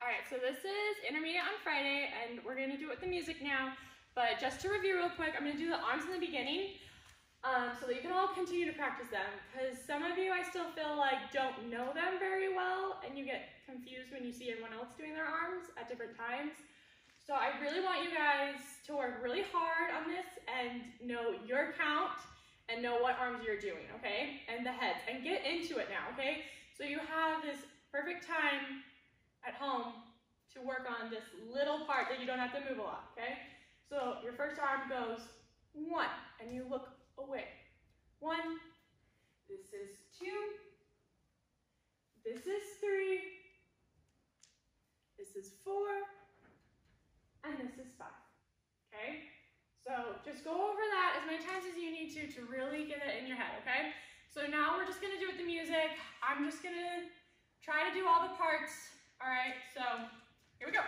All right, so this is intermediate on Friday, and we're gonna do it with the music now. But just to review real quick, I'm gonna do the arms in the beginning um, so that you can all continue to practice them. Because some of you I still feel like don't know them very well, and you get confused when you see everyone else doing their arms at different times. So I really want you guys to work really hard on this and know your count and know what arms you're doing, okay? And the heads, and get into it now, okay? So you have this perfect time at home to work on this little part that you don't have to move a lot, okay? So your first arm goes one, and you look away. One, this is two, this is three, this is four, and this is five, okay? So just go over that as many times as you need to to really get it in your head, okay? So now we're just gonna do it with the music. I'm just gonna try to do all the parts, all right, so here we go.